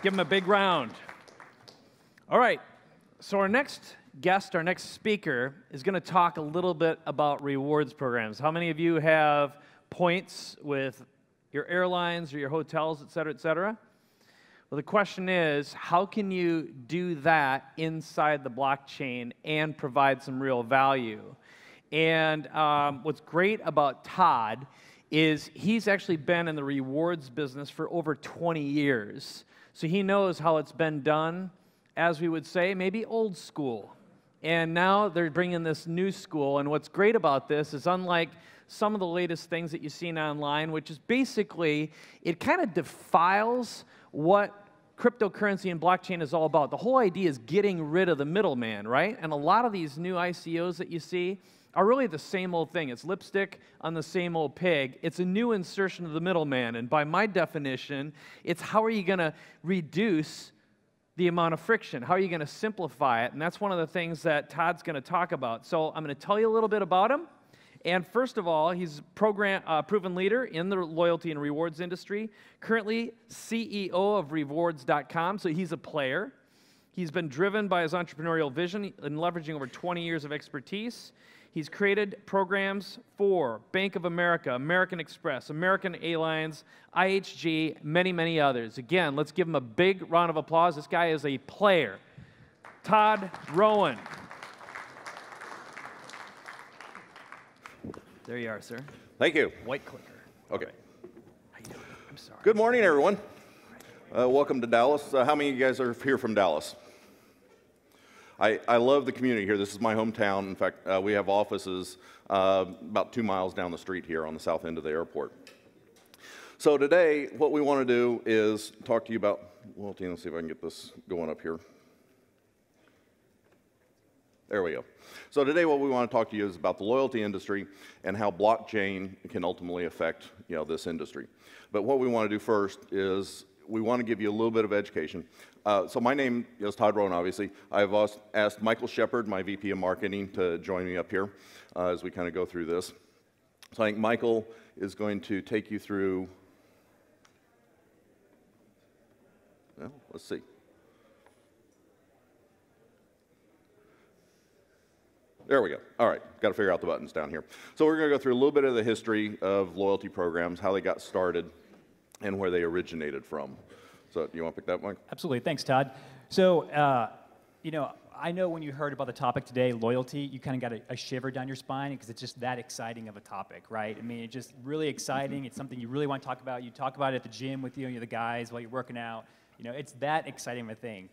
Give him a big round. All right. So, our next guest, our next speaker, is going to talk a little bit about rewards programs. How many of you have points with your airlines or your hotels, et cetera, et cetera? Well, the question is how can you do that inside the blockchain and provide some real value? And um, what's great about Todd is he's actually been in the rewards business for over 20 years. So he knows how it's been done, as we would say, maybe old school. And now they're bringing this new school. And what's great about this is, unlike some of the latest things that you've seen online, which is basically it kind of defiles what cryptocurrency and blockchain is all about. The whole idea is getting rid of the middleman, right? And a lot of these new ICOs that you see are really the same old thing. It's lipstick on the same old pig. It's a new insertion of the middleman. And by my definition, it's how are you going to reduce the amount of friction? How are you going to simplify it? And that's one of the things that Todd's going to talk about. So I'm going to tell you a little bit about him. And first of all, he's program, uh, proven leader in the loyalty and rewards industry, currently CEO of rewards.com, so he's a player. He's been driven by his entrepreneurial vision and leveraging over 20 years of expertise. He's created programs for Bank of America, American Express, American Airlines, IHG, many, many others. Again, let's give him a big round of applause. This guy is a player. Todd Rowan. There you are, sir. Thank you. White clicker. Okay. How you doing? I'm sorry. Good morning, everyone. Uh, welcome to Dallas. Uh, how many of you guys are here from Dallas? I, I love the community here. This is my hometown. In fact, uh, we have offices uh, about two miles down the street here on the south end of the airport. So today, what we want to do is talk to you about, well, let's see if I can get this going up here. There we go. So today what we want to talk to you is about the loyalty industry and how blockchain can ultimately affect you know, this industry. But what we want to do first is we want to give you a little bit of education. Uh, so my name is Todd Rowan, obviously. I've asked Michael Shepard, my VP of Marketing, to join me up here uh, as we kind of go through this. So I think Michael is going to take you through, well, let's see. There we go. All right, got to figure out the buttons down here. So we're going to go through a little bit of the history of loyalty programs, how they got started, and where they originated from. So, do you want to pick that one? Absolutely. Thanks, Todd. So, uh, you know, I know when you heard about the topic today, loyalty, you kind of got a, a, shiver down your spine because it's just that exciting of a topic, right? I mean, it's just really exciting. It's something you really want to talk about. You talk about it at the gym with you and the guys while you're working out. You know, it's that exciting of a thing.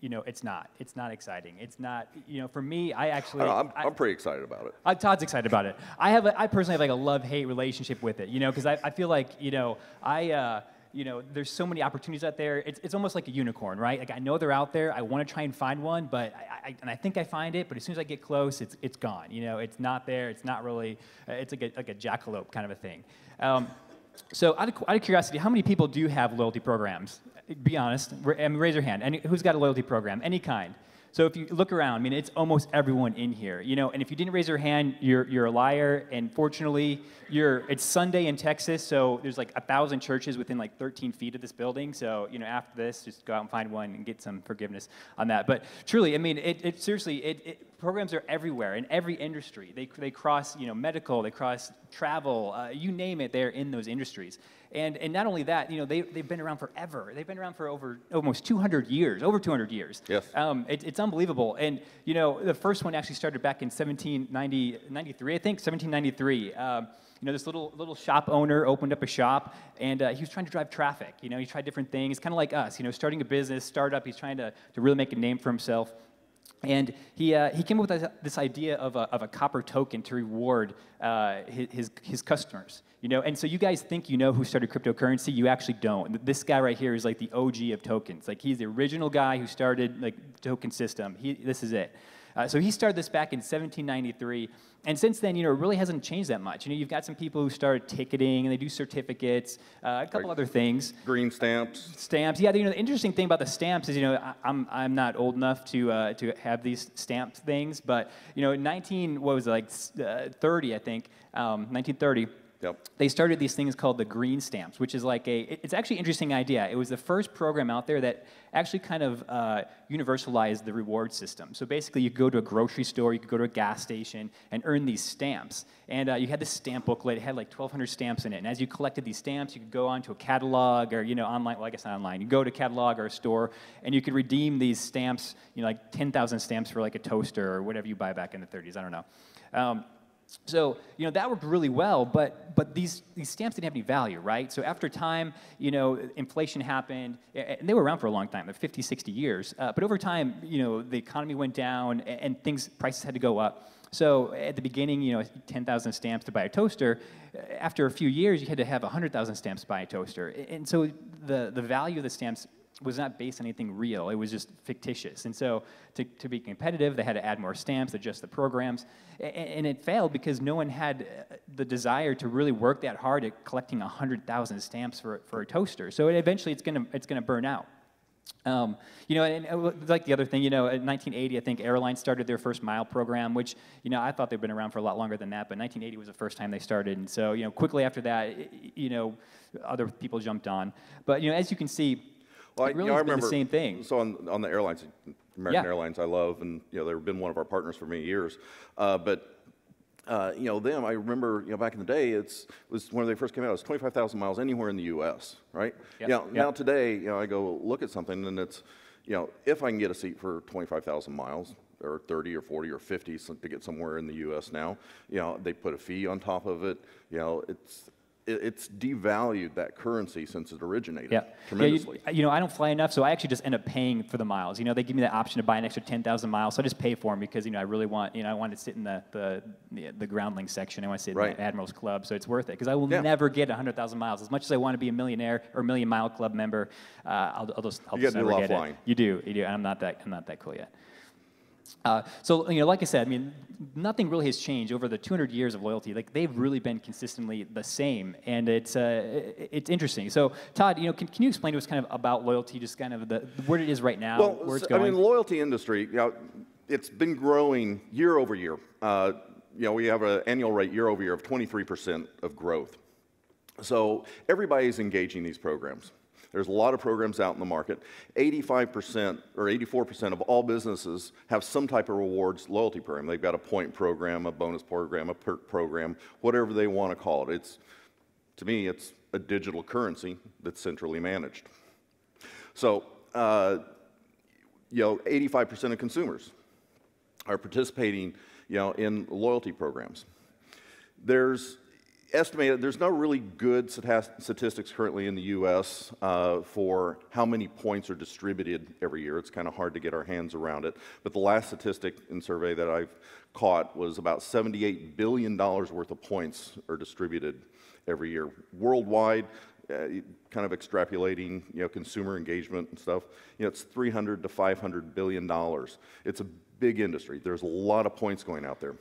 You know, it's not. It's not exciting. It's not. You know, for me, I actually. I am I'm, I'm pretty excited about it. Uh, Todd's excited about it. I have. A, I personally have like a love-hate relationship with it. You know, because I, I feel like you know I. Uh, you know, there's so many opportunities out there. It's, it's almost like a unicorn, right? Like I know they're out there. I want to try and find one, but I, I, and I think I find it, but as soon as I get close, it's, it's gone. You know, it's not there. It's not really. Uh, it's like a, like a jackalope kind of a thing. Um, so out of, out of curiosity, how many people do have loyalty programs? Be honest. I mean, raise your hand. Any, who's got a loyalty program? Any kind. So if you look around, I mean, it's almost everyone in here, you know. And if you didn't raise your hand, you're you're a liar. And fortunately, you're it's Sunday in Texas, so there's like a thousand churches within like 13 feet of this building. So you know, after this, just go out and find one and get some forgiveness on that. But truly, I mean, it, it seriously, it, it, programs are everywhere in every industry. They they cross you know medical, they cross travel, uh, you name it, they're in those industries. And, and not only that, you know, they, they've been around forever. They've been around for over almost 200 years, over 200 years. Yes. Um, it, it's unbelievable. And, you know, the first one actually started back in 1793, I think, 1793. Um, you know, this little little shop owner opened up a shop, and uh, he was trying to drive traffic. You know, he tried different things, kind of like us. You know, starting a business, startup. He's trying to, to really make a name for himself. And he, uh, he came up with this idea of a, of a copper token to reward uh, his, his customers. You know, and so you guys think you know who started cryptocurrency. You actually don't. This guy right here is like the OG of tokens. Like he's the original guy who started like token system. He, this is it. Uh, so he started this back in 1793, and since then, you know, it really hasn't changed that much. You know, you've got some people who started ticketing, and they do certificates, uh, a couple other things. Green stamps. Stamps. Yeah, you know, the interesting thing about the stamps is, you know, I, am I'm not old enough to uh, to have these stamp things, but you know, 19 what was it, like uh, 30, I think, um, 1930 Yep. they started these things called the green stamps, which is like a, it's actually an interesting idea. It was the first program out there that actually kind of uh, universalized the reward system. So basically, you go to a grocery store, you could go to a gas station, and earn these stamps. And uh, you had this stamp booklet, it had like 1,200 stamps in it. And as you collected these stamps, you could go onto a catalog or, you know, online, well, I guess not online. You go to a catalog or a store, and you could redeem these stamps, you know, like 10,000 stamps for like a toaster or whatever you buy back in the 30s, I don't know. Um, so you know that worked really well, but but these these stamps didn't have any value, right? So after time, you know, inflation happened, and they were around for a long time, like 50, 60 years. Uh, but over time, you know, the economy went down, and things prices had to go up. So at the beginning, you know, 10,000 stamps to buy a toaster. After a few years, you had to have 100,000 stamps to buy a toaster. And so the the value of the stamps was not based on anything real. It was just fictitious. And so to, to be competitive, they had to add more stamps, adjust the programs. A- a- And it failed because no one had uh, the desire to really work that hard at collecting 100,000 stamps for, for a toaster. So it, eventually it's going to it's gonna burn out. Um, you know, and, and like the other thing, you know, in 1980, I think airlines started their first mile program, which, you know, I thought they'd been around for a lot longer than that, but 1980 was the first time they started. And so, you know, quickly after that, you know, other people jumped on. But, you know, as you can see, Well, I- really know, I remember, the same thing. So on, on the airlines, American Yeah. Airlines, I love, and you know they've been one of our partners for many years. Uh, but uh, you know them, I remember, you know, back in the day, it's was when they first came out, it was 25,000 miles anywhere in the U.S. Right? Yep. You know, Yep. Now today, you know, I go look at something, and it's, you know, if I can get a seat for 25,000 miles. Or 30 or 40 or 50 to get somewhere in the U.S. now. You know, they put a fee on top of it. You know, it's it, it's devalued that currency since it originated Yeah. tremendously. Yeah, you, you know, I don't fly enough, so I actually just end up paying for the miles. You know, they give me the option to buy an extra 10,000 miles, so I just pay for them because, you know, I really want, you know, I want to sit in the, the, the, groundling section. I want to sit Right. in the Admiral's Club, so it's worth it because I will Yeah. never get 100,000 miles. As much as I want to be a millionaire or a million mile club member, uh, I'll, I'll just, I'll You just never get it. flying. You do, you do, and I'm not that, I'm not that cool yet. Uh, so you know, like I said, I mean, nothing really has changed over the 200 years of loyalty. Like they've really been consistently the same, and it's uh, it's interesting. So Todd, you know, can, can you explain to us kind of about loyalty, just kind of the where it is right now, Well, where it's s- I going? mean, the loyalty industry, you know, it's been growing year over year. Uh, you know, we have an annual rate year over year of 23% of growth. So everybody's engaging these programs. There's a lot of programs out in the market. 85% or 84% of all businesses have some type of rewards loyalty program. They've got a point program, a bonus program, a perk program, whatever they want to call it. It's, to me, it's a digital currency that's centrally managed. So, uh, you know, 85% of consumers are participating, you know, in loyalty programs. There's estimated, there's no really good statistics currently in the US uh, for how many points are distributed every year. It's kind of hard to get our hands around it. But the last statistic and survey that I've caught was about $78 billion worth of points are distributed every year. Worldwide, uh, kind of extrapolating, you know, consumer engagement and stuff, you know, it's 300 to 500 billion dollars. It's a big industry. There's a lot of points going out there.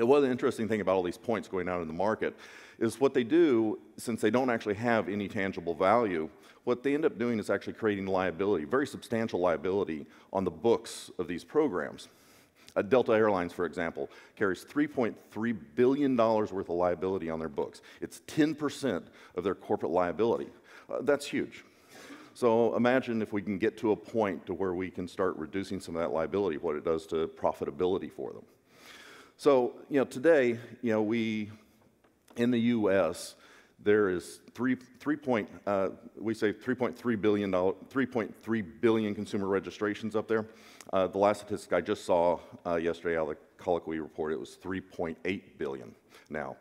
And one interesting thing about all these points going out in the market is what they do, since they don't actually have any tangible value, what they end up doing is actually creating liability, very substantial liability on the books of these programs. Uh, Delta Airlines, for example, carries $3.3 billion worth of liability on their books. It's 10% of their corporate liability. Uh, that's huge. So imagine if we can get to a point to where we can start reducing some of that liability, what it does to profitability for them. So, you know, today, you know, we, in the U.S., there is three, three point, uh, we say 3.3 billion, dollar, 3.3 billion consumer registrations up there. Uh, the last statistic I just saw uh, yesterday out of the colloquy report, it was 3.8 billion now.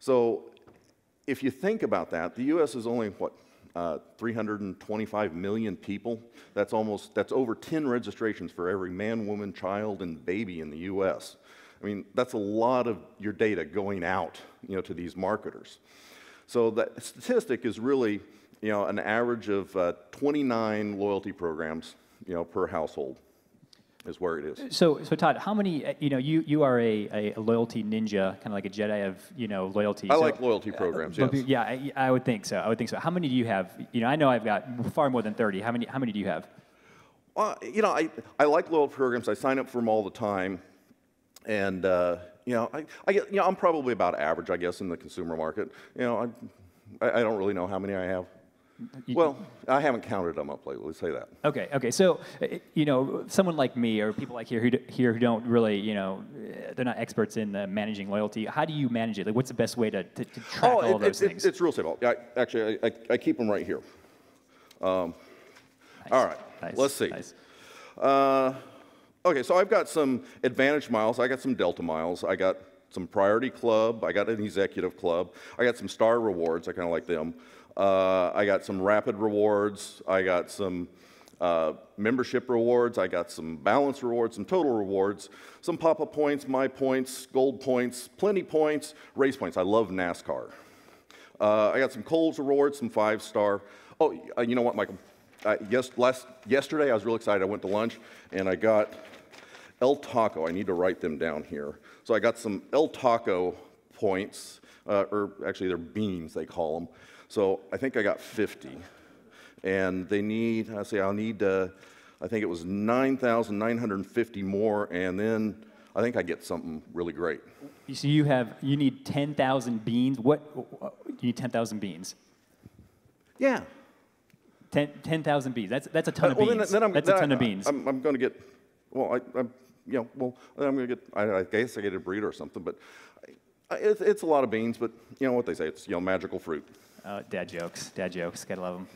So if you think about that, the U.S. is only what uh, 325 million people. That's almost that's over 10 registrations for every man, woman, child, and baby in the U.S. I mean, that's a lot of your data going out, you know, to these marketers. So that statistic is really, you know, an average of uh, 29 loyalty programs, you know, per household, is where it is. so, so Todd, how many? uh, You know, you you are a, a, loyalty ninja, kind of like a Jedi of you know loyalty. I So- like loyalty programs. But Yes. Yeah, I, I would think so. I would think so. How many do you have? You know, I know I've got far more than 30. How many, how many do you have? Well, you know, I, I like loyalty programs. I sign up for them all the time. And, uh, You know, I, I get, you know, I'm probably about average, I guess, in the consumer market. You know, I, I don't really know how many I have. Well, I haven't counted them up lately, let's say that. Okay, okay. So, uh, you know, someone like me or people like here who, d- here who don't really, you know, uh, they're not experts in uh, managing loyalty. How do you manage it? Like, what's the best way to, to, to track all Oh, it- those it- things? It's real simple. I, actually, I, I, keep them right here. Um, All right, Nice, let's see. nice. Uh, okay, so I've got some Advantage miles. I got some Delta miles. I got some Priority Club. I got an Executive Club. I got some Star Rewards. I kind of like them. Uh, I got some Rapid Rewards. I got some uh, membership rewards. I got some balance rewards, some total rewards, some Papa points, my points, gold points, plenty points, race points. I love NASCAR. Uh, I got some Kohl's rewards, some five star. Oh, uh, you know what, Michael? Uh, yes, last, yesterday I was real excited. I went to lunch and I got El Taco. I need to write them down here. So I got some El Taco points, uh, or actually they're beans, they call them. So I think I got 50. And they need, I say, I'll need, uh, I think it was 9,950 more, and then I think I get something really great. So you have, you need 10,000 beans. What, you need 10,000 beans. Yeah. 10 10,000 beans. That's, that's a ton Uh, of well, beans. Then, then I'm, that's a ton I, of beans. I'm, I'm going to get, well, I, I'm, you know, well, I'm going to get, I, I guess I get a burrito or something, but I, it's, it's a lot of beans, but you know what they say, it's, you know, magical fruit. Uh, dad jokes, dad jokes, gotta love them.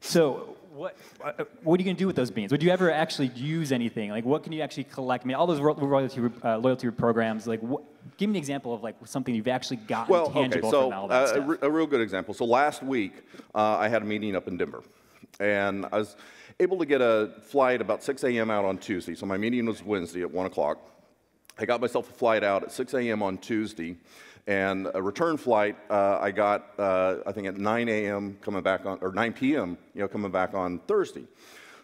So, what, uh, what are you gonna do with those beans? Would you ever actually use anything? Like, what can you actually collect? I mean, all those ro- loyalty, uh, loyalty programs, like, what, give me an example of like something you've actually gotten Well, okay, tangible so from all that uh, a, stuff. re- a real good example. So last week, uh, I had a meeting up in Denver, and I was able to get a flight about 6 a.m. out on Tuesday. So my meeting was Wednesday at 1 o'clock. I got myself a flight out at 6 a.m. on Tuesday, and a return flight uh, I got uh, I think at 9 a.m. coming back on or 9 p.m. you know coming back on Thursday.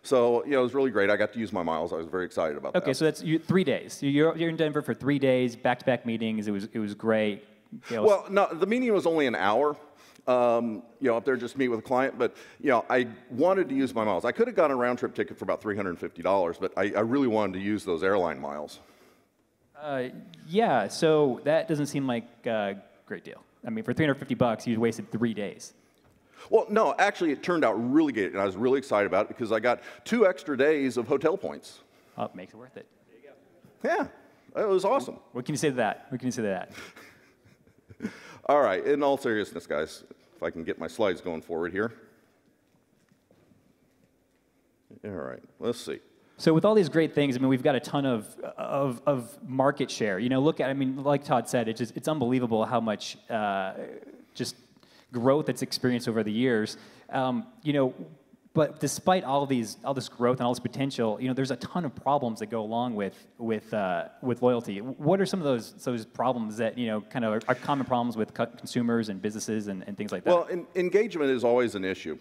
So you know it was really great. I got to use my miles. I was very excited about that. Okay, so that's you, three days. You're, you're in Denver for three days, back-to-back meetings. It was it was great. You know, Well, no, the meeting was only an hour. Um, you know, up there just meet with a client, but you know, I wanted to use my miles. I could have gotten a round trip ticket for about three hundred and fifty dollars, but I, I really wanted to use those airline miles. uh, yeah. So that doesn't seem like a great deal. I mean, for 350 bucks, you wasted three days. Well, no, actually, it turned out really good, and I was really excited about it because I got two extra days of hotel points. Oh, makes it worth it. Yeah, it was awesome. What can you say to that? What can you say to that? All right, in all seriousness, guys, if I can get my slides going forward here. All right, let's see. So with all these great things, I mean, we've got a ton of, of, of market share. You know, look at, I mean, like Todd said, it's just, it's unbelievable how much uh, just growth that's experienced over the years. Um, you know, but despite all these, all this growth and all this potential, you know, there's a ton of problems that go along with, with, uh, with loyalty. What are some of those, those problems that, you know, kind of are, are common problems with co- consumers and businesses and, and things like that? Well, en- engagement is always an issue,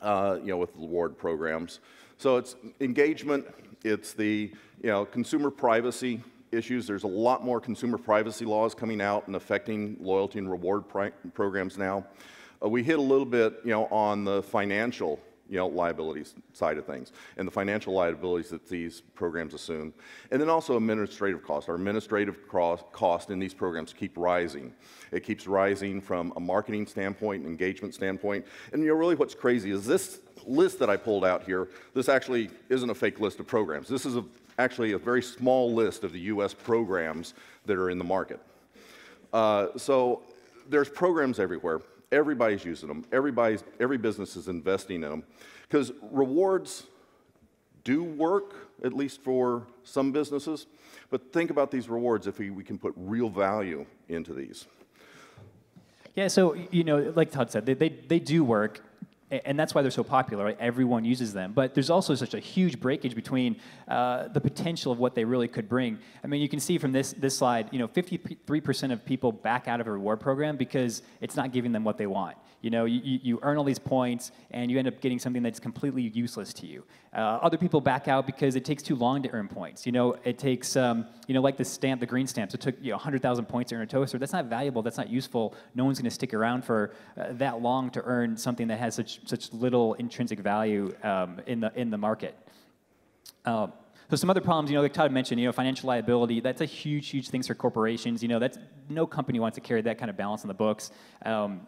uh, you know, with reward programs. So it's engagement, it's the, you know, consumer privacy issues. There's a lot more consumer privacy laws coming out and affecting loyalty and reward pri- programs now. Uh, we hit a little bit, you know, on the financial, you know, liabilities side of things and the financial liabilities that these programs assume. And then also administrative costs. Our administrative cost, in these programs keep rising. It keeps rising from a marketing standpoint, an engagement standpoint. And you know, really what's crazy is this list that I pulled out here, this actually isn't a fake list of programs. This is a, actually a very small list of the US programs that are in the market. Uh, so there's programs everywhere. Everybody's using them. Everybody's, every business is investing in them. Because rewards do work, at least for some businesses. But think about these rewards if we, we can put real value into these. Yeah, so you know, like Todd said, they, they, they do work, and that's why they're so popular. Right? Everyone uses them, but there's also such a huge breakage between uh, the potential of what they really could bring. I mean, you can see from this this slide, you know, 53% of people back out of a reward program because it's not giving them what they want. You know, you, you earn all these points, and you end up getting something that's completely useless to you. Uh, other people back out because it takes too long to earn points. You know, it takes, um, you know, like the stamp, the green stamps. It took you know 100,000 points to earn a toaster. That's not valuable. That's not useful. No one's going to stick around for uh, that long to earn something that has such such little intrinsic value um, in the in the market. Um, So some other problems, you know, like Todd mentioned, you know, financial liability, that's a huge, huge thing for corporations. You know, that's no company wants to carry that kind of balance on the books. Um,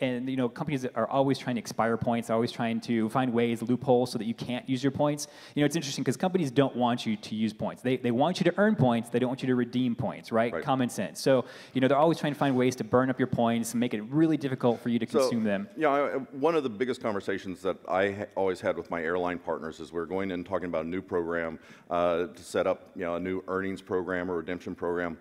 and, you know, companies are always trying to expire points, always trying to find ways, loopholes so that you can't use your points. You know, it's interesting because companies don't want you to use points. They, they want you to earn points, they don't want you to redeem points, right? Right. Common sense. So, you know, they're always trying to find ways to burn up your points and make it really difficult for you to consume them. Yeah, I- I- one of the biggest conversations that I ha- always had with my airline partners is we're going in and talking about a new program uh, to set up, you know, a new earnings program or redemption program.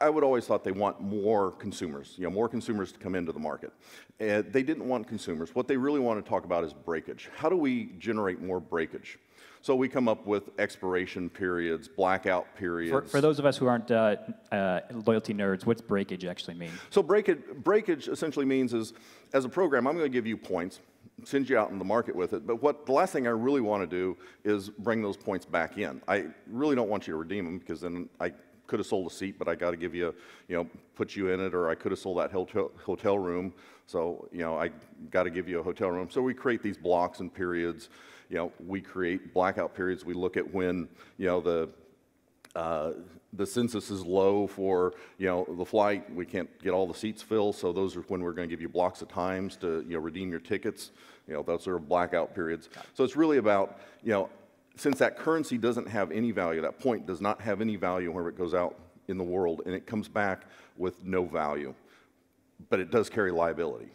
I- would always thought they want more consumers, you know, more consumers to come into the market. Uh, they didn't want consumers. What they really want to talk about is breakage. How do we generate more breakage? So we come up with expiration periods, blackout periods. For, for those of us who aren't uh, uh, loyalty nerds, what's breakage actually mean? So breakage, breakage essentially means is, as a program, I'm going to give you points, send you out in the market with it. But what the last thing I really want to do is bring those points back in. I really don't want you to redeem them because then I could have sold a seat, but I got to give you, you know, put you in it, or I could have sold that hotel hotel room. So you know, I got to give you a hotel room. So we create these blocks and periods. You know, we create blackout periods. We look at when you know the uh, the census is low for you know the flight. We can't get all the seats filled, so those are when we're going to give you blocks of times to you know redeem your tickets. You know those are blackout periods. So it's really about you know since that currency doesn't have any value, that point does not have any value wherever it goes out in the world, and it comes back with no value, but it does carry liability.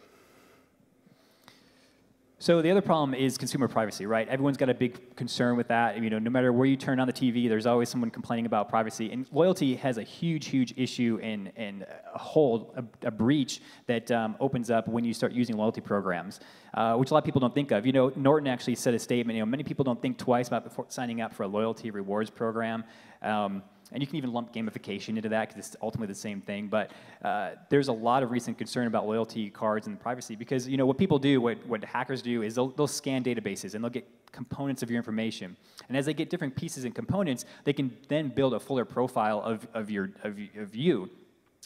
So the other problem is consumer privacy, right? Everyone's got a big concern with that. You know, no matter where you turn on the TV, there's always someone complaining about privacy. And loyalty has a huge, huge issue and, and a hole, a, a breach that um, opens up when you start using loyalty programs, uh, which a lot of people don't think of. You know, Norton actually said a statement. You know, many people don't think twice about before signing up for a loyalty rewards program. Um, and you can even lump gamification into that because it's ultimately the same thing. But uh, there's a lot of recent concern about loyalty cards and privacy because you know what people do, what, what hackers do, is they'll, they'll scan databases and they'll get components of your information. And as they get different pieces and components, they can then build a fuller profile of, of, your, of, of you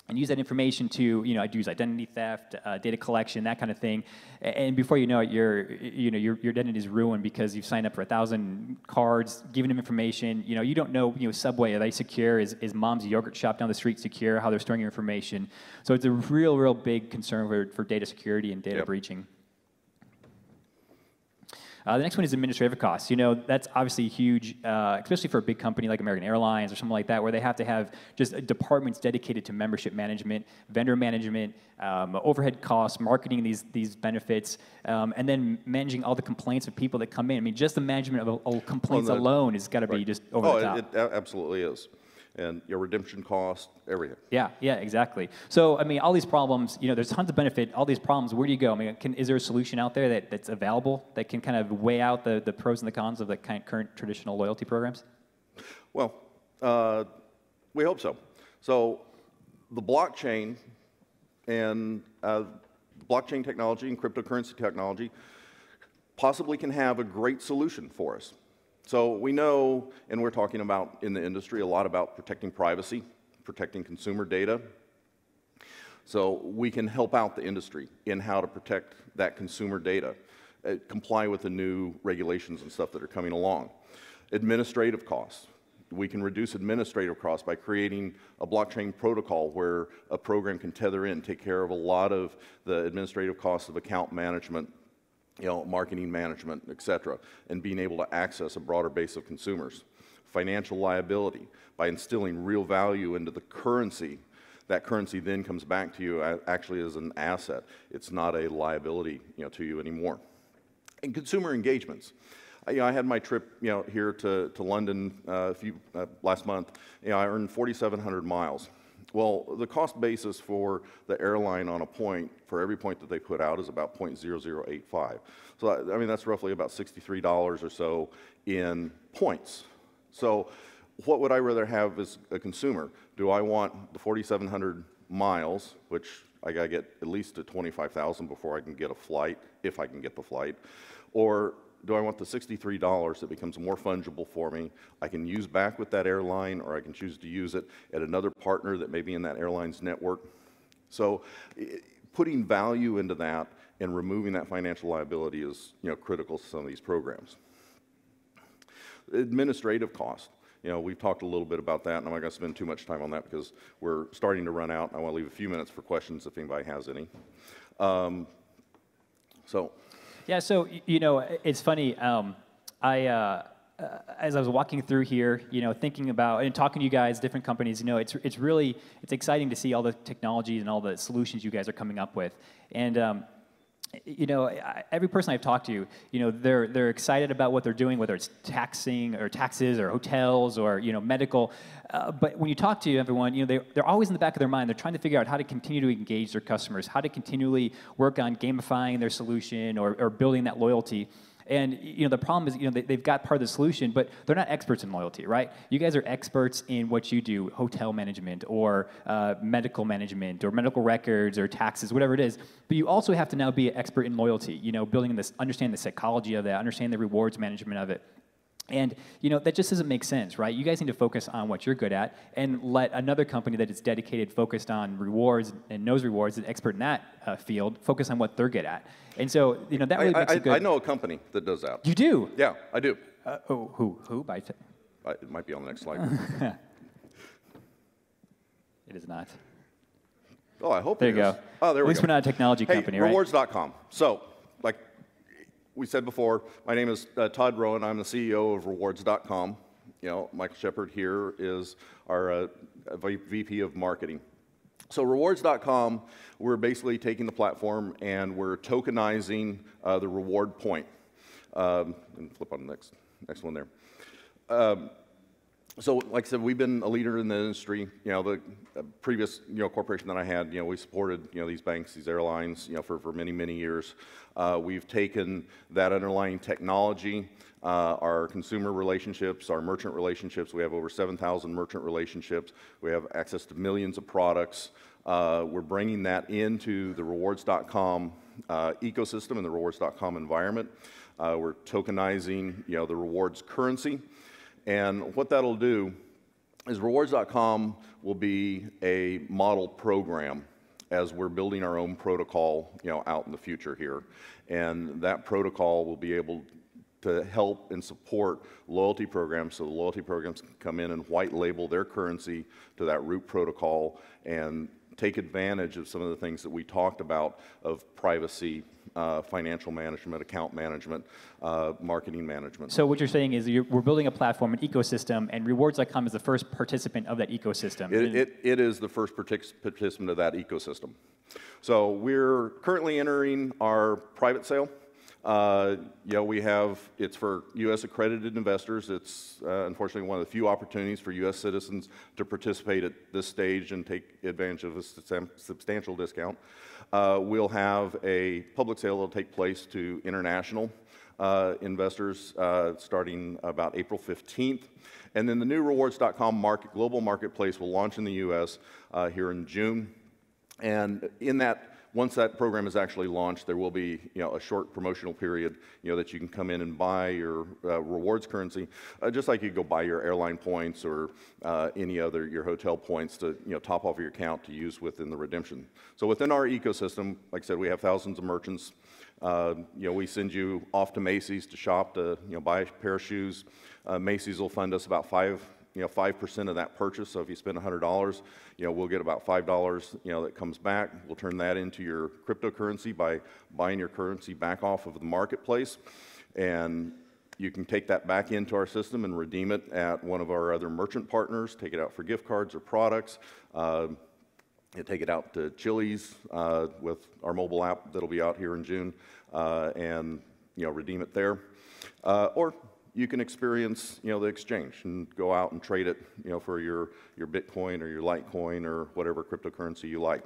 and use that information to, you know, I'd use identity theft, uh, data collection, that kind of thing. And before you know it, your, you know, your, your identity is ruined because you've signed up for a thousand cards, given them information. You know, you don't know, you know, Subway, are they secure? Is, is mom's yogurt shop down the street secure? How they're storing your information? So it's a real, real big concern for, for data security and data Yep. breaching. Uh, the next one is administrative costs. You know, that's obviously huge, uh, especially for a big company like American Airlines or something like that, where they have to have just departments dedicated to membership management, vendor management, um, overhead costs, marketing these these benefits, um, and then managing all the complaints of people that come in. I mean, just the management of, of complaints the- alone has got to be just over oh, the top. It, it absolutely is. And your redemption cost, everything. Yeah, yeah, exactly. So, I mean, all these problems, you know, there's tons of benefit. All these problems, where do you go? I mean, can, is there a solution out there that, that's available that can kind of weigh out the, the pros and the cons of the kind of current traditional loyalty programs? Well, uh, we hope so. So the blockchain and uh, blockchain technology and cryptocurrency technology possibly can have a great solution for us. So we know, and we're talking about in the industry a lot about protecting privacy, protecting consumer data. So we can help out the industry in how to protect that consumer data, uh, comply with the new regulations and stuff that are coming along. Administrative costs. We can reduce administrative costs by creating a blockchain protocol where a program can tether in, take care of a lot of the administrative costs of account management, you know, marketing management, et cetera, and being able to access a broader base of consumers. Financial liability, by instilling real value into the currency, that currency then comes back to you actually as an asset. It's not a liability, you know, to you anymore. And consumer engagements. I, you know, I had my trip, you know, here to, to London uh, a few, uh, last month. You know, I earned 4,700 miles. Well, the cost basis for the airline on a point, for every point that they put out, is about 0.0085. So, I mean, that's roughly about $63 or so in points. So, what would I rather have as a consumer? Do I want the 4,700 miles, which I gotta get at least to 25,000 before I can get a flight, if I can get the flight, or do I want the $63 that becomes more fungible for me? I can use back with that airline, or I can choose to use it at another partner that may be in that airline's network. So, putting value into that and removing that financial liability is, you know, critical to some of these programs administrative cost. you know, we've talked a little bit about that, and I'm not going to spend too much time on that because we're starting to run out. And I want to leave a few minutes for questions if anybody has any. Um, so, Yeah, so you know, it's funny. Um, I uh, uh, as I was walking through here, you know, thinking about and talking to you guys, different companies, you know, it's it's really it's exciting to see all the technologies and all the solutions you guys are coming up with, and. Um, you know, every person I've talked to, you know, they're they're excited about what they're doing, whether it's taxing or taxes or hotels or you know medical. Uh, but when you talk to everyone, you know, they they're always in the back of their mind. They're trying to figure out how to continue to engage their customers, how to continually work on gamifying their solution or, or building that loyalty. And you know the problem is you know they, they've got part of the solution, but they're not experts in loyalty, right? You guys are experts in what you do, hotel management or uh, medical management or medical records or taxes, whatever it is. But you also have to now be an expert in loyalty. You know, building this, understand the psychology of that, understand the rewards management of it. And you know that just doesn't make sense, right? You guys need to focus on what you're good at, and let another company that is dedicated, focused on rewards and knows rewards, an expert in that uh, field, focus on what they're good at. And so, you know that really I, makes I, good. I know a company that does that. You do? Yeah, I do. Uh, oh, who? Who? By t- I, it might be on the next slide. it is not. Oh, I hope There it you is. go. Oh, there At we least go. we're not a technology hey, company, right? rewards.com. So, we said before, my name is uh, Todd Rowan. I'm the CEO of rewards.com. You know, Michael Shepard here is our uh, VP of marketing. So rewards.com, we're basically taking the platform and we're tokenizing uh, the reward point. Um, and flip on the next, next one there. So, like I said, we've been a leader in the industry. You know, the uh, previous you know corporation that I had, you know, we supported you know these banks, these airlines, you know, for, for many many years. Uh, we've taken that underlying technology, uh, our consumer relationships, our merchant relationships. We have over 7,000 merchant relationships. We have access to millions of products. Uh, we're bringing that into the Rewards.com uh, ecosystem and the Rewards.com environment. Uh, we're tokenizing, you know, the rewards currency. And what that'll do is rewards.com will be a model program as we're building our own protocol, you know, out in the future here. And that protocol will be able to help and support loyalty programs so the loyalty programs can come in and white label their currency to that root protocol and take advantage of some of the things that we talked about of privacy, uh, financial management, account management, uh, marketing management. So what you're saying is you're, we're building a platform, an ecosystem, and Rewards.com is the first participant of that ecosystem. It, it, it is the first partic- participant of that ecosystem. So we're currently entering our private sale. Uh, you know, we have, it's for U.S. accredited investors. It's uh, unfortunately one of the few opportunities for U.S. citizens to participate at this stage and take advantage of a substantial discount. Uh, we'll have a public sale that'll take place to international uh, investors uh, starting about April 15th. And then the new rewards.com market, global marketplace will launch in the US uh, here in June. And in that, once that program is actually launched, there will be you know, a short promotional period you know, that you can come in and buy your uh, rewards currency, uh, just like you go buy your airline points or uh, any other your hotel points to you know, top off your account to use within the redemption. So within our ecosystem, like I said, we have thousands of merchants. Uh, you know, we send you off to Macy's to shop to you know buy a pair of shoes. Uh, Macy's will fund us about five you know five percent of that purchase. So if you spend hundred dollars, you know we'll get about five dollars you know that comes back. We'll turn that into your cryptocurrency by buying your currency back off of the marketplace, and you can take that back into our system and redeem it at one of our other merchant partners. Take it out for gift cards or products. Uh, take it out to Chili's uh, with our mobile app that'll be out here in June, uh, and you know redeem it there, uh, or you can experience you know the exchange and go out and trade it you know for your your Bitcoin or your Litecoin or whatever cryptocurrency you like.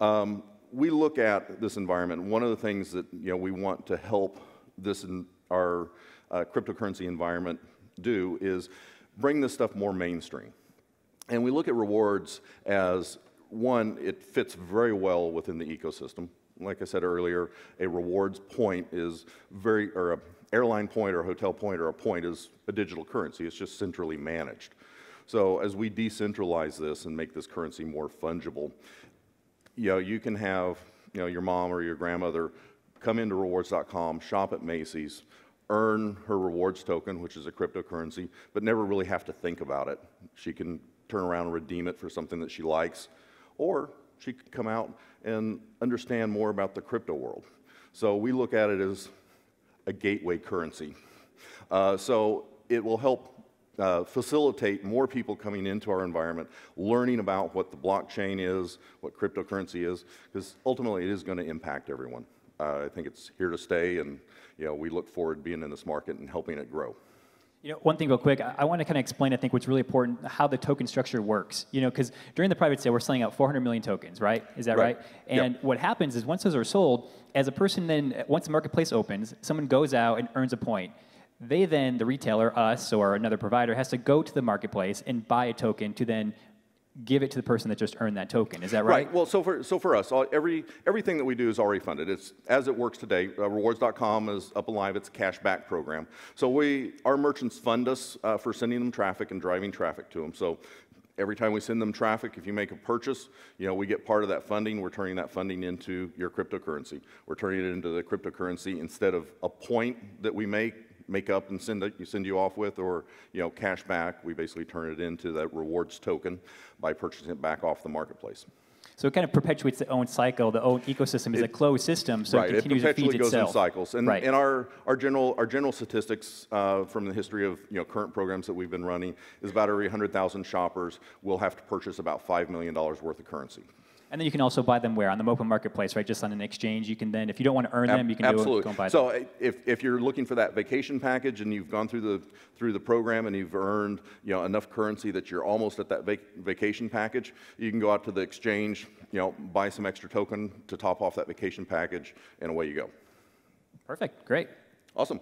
Um, we look at this environment. One of the things that you know we want to help this in our uh, cryptocurrency environment do is bring this stuff more mainstream. And we look at rewards as one, it fits very well within the ecosystem. Like I said earlier, a rewards point is very, or a airline point or hotel point or a point is a digital currency. It's just centrally managed. So as we decentralize this and make this currency more fungible, you know, you can have, you know, your mom or your grandmother come into rewards.com, shop at Macy's, earn her rewards token, which is a cryptocurrency, but never really have to think about it. She can turn around and redeem it for something that she likes, or she could come out and understand more about the crypto world. So we look at it as a gateway currency. Uh, so it will help uh, facilitate more people coming into our environment, learning about what the blockchain is, what cryptocurrency is, because ultimately it is going to impact everyone. Uh, I think it's here to stay, and you know, we look forward to being in this market and helping it grow. You know, one thing real quick, I, I want to kind of explain, I think, what's really important, how the token structure works. You know, because during the private sale, we're selling out 400 million tokens, right? Is that Right. right? And Yep. what happens is once those are sold, as a person then, once the marketplace opens, someone goes out and earns a point. They then, the retailer, us or another provider, has to go to the marketplace and buy a token to then give it to the person that just earned that token. Is that right? Right. Well, so for, so for us, all, every, everything that we do is already funded. It's as it works today. Uh, rewards.com is up and live. It's a cash back program. So we, our merchants fund us uh, for sending them traffic and driving traffic to them. So every time we send them traffic, if you make a purchase, you know, we get part of that funding. We're turning that funding into your cryptocurrency. We're turning it into the cryptocurrency instead of a point that we make make up and send, it, you send you off with, or you know, cash back. We basically turn it into that rewards token by purchasing it back off the marketplace. So it kind of perpetuates the own cycle. The own ecosystem is a closed system, so right, it it continues to perpetually feed goes itself. in cycles. And, right. and our, our, general, our general statistics uh, from the history of you know, current programs that we've been running is about every 100,000 shoppers will have to purchase about $5 million worth of currency. And then you can also buy them where? On the open marketplace, right? Just on an exchange. You can then, if you don't want to earn Ab- them, you can Absolutely. go and buy so them. So if, if you're looking for that vacation package and you've gone through the through the program and you've earned you know enough currency that you're almost at that vac- vacation package, you can go out to the exchange, you know, buy some extra token to top off that vacation package, and away you go. Perfect. Great. Awesome.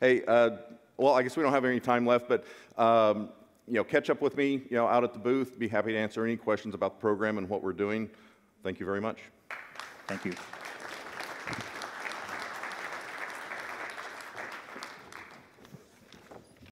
Hey, uh, well, I guess we don't have any time left, but um, you know, catch up with me, you know, out at the booth. Be happy to answer any questions about the program and what we're doing. Thank you very much. Thank you.